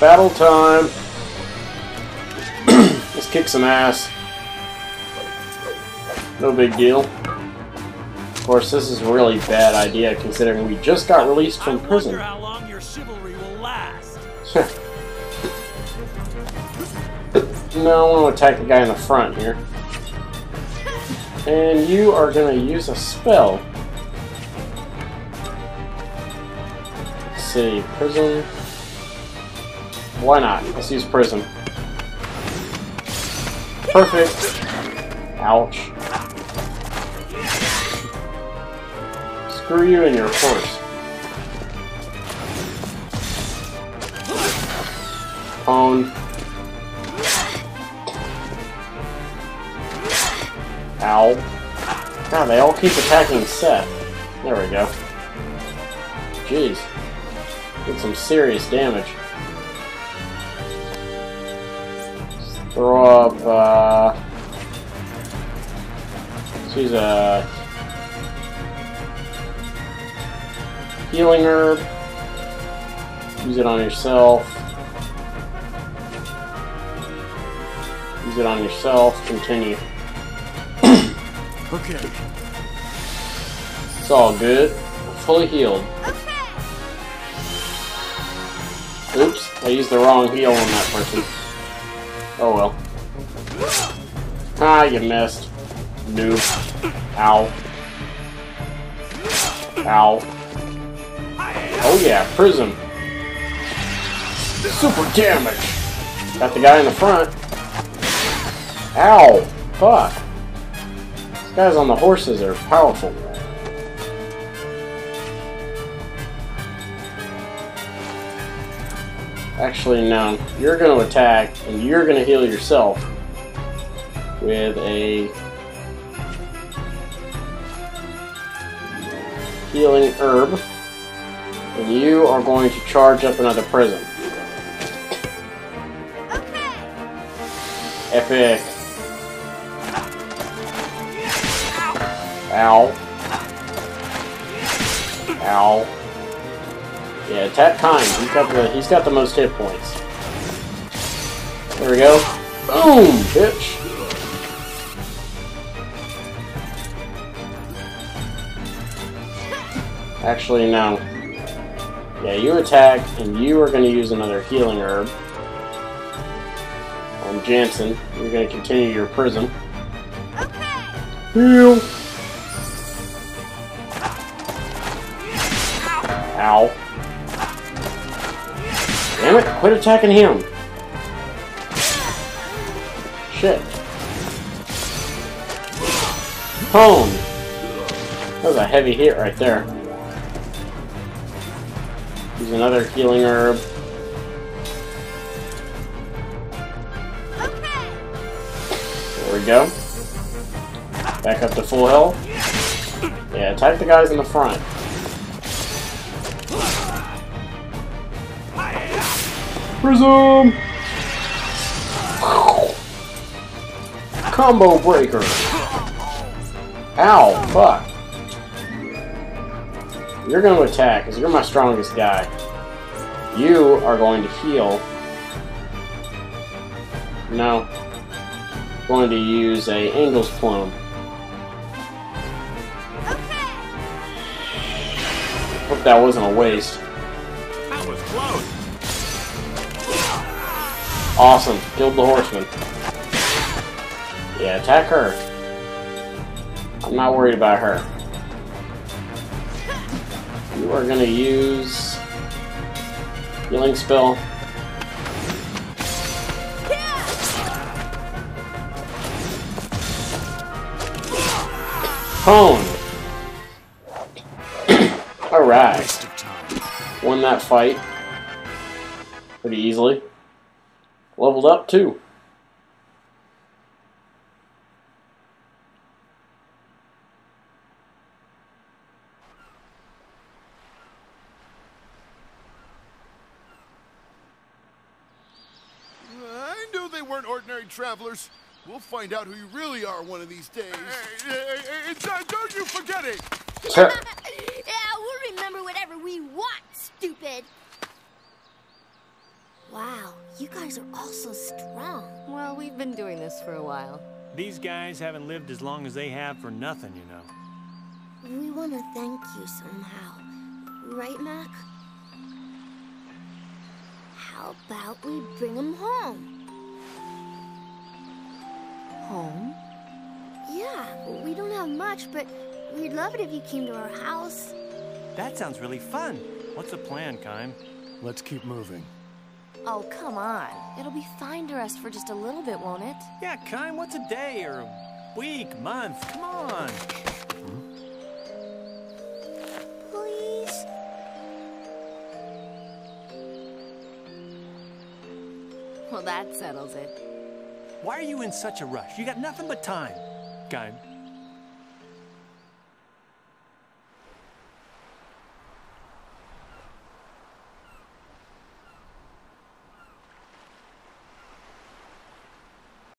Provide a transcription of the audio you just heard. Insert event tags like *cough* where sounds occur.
Battle time. *clears throat* Let's kick some ass. No big deal. Of course, this is a really bad idea considering we just got released from prison. How long your chivalry will last. *laughs* no, I want to attack the guy in the front here. And you are going to use a spell. Let's see, prism. Why not? Let's use prism. Perfect. Ouch. Screw you and your horse. Pwned. Ow. God, they all keep attacking Seth. There we go. Jeez. Did some serious damage. Let's throw up, uh... Let's use a... Healing herb. Use it on yourself. Use it on yourself. Continue. Okay. It's all good. Fully healed. Oops, I used the wrong heal on that person. Oh well. Ah, you missed. Noob. Ow. Ow. Oh yeah, prism. Super damage! Got the guy in the front. Ow! Fuck. These guys on the horses are powerful. Actually, no. You're going to attack, and you're going to heal yourself with a healing herb. And you are going to charge up another prism. Okay. Epic. Ow. Ow. Yeah, attack time. He's got the he's got the most hit points. There we go. Boom, bitch. Actually, no. Yeah, you attack, and you are going to use another healing herb on Jansen. You're going to continue your prism. Okay. Heal. Ow. Damn it, quit attacking him. Shit. Home. That was a heavy hit right there. Use another healing herb. There we go. Back up to full health. Yeah, attack the guys in the front. Prism! Combo breaker! Ow, fuck. You're going to attack, because you're my strongest guy. You are going to heal. No. Going to use a Angel's Plume. Hope that wasn't a waste. That was close. Awesome. Killed the horseman. Yeah, attack her. I'm not worried about her. You are gonna use healing spell. Hone. *coughs* Alright. Won that fight. Pretty easily. Leveled up too. I knew they weren't ordinary travelers. We'll find out who you really are one of these days. don't you forget it! *laughs* yeah, we'll remember whatever we want, stupid. Wow. You guys are all so strong. Well, we've been doing this for a while. These guys haven't lived as long as they have for nothing, you know. We want to thank you somehow. Right, Mack? How about we bring them home? Home? Yeah, we don't have much, but we'd love it if you came to our house. That sounds really fun. What's the plan, Kaim? Let's keep moving. Oh, come on. It'll be fine to rest for just a little bit, won't it? Yeah, Kaim, what's a day or a week, month? Come on. Please? Well, that settles it. Why are you in such a rush? You got nothing but time. Kaim,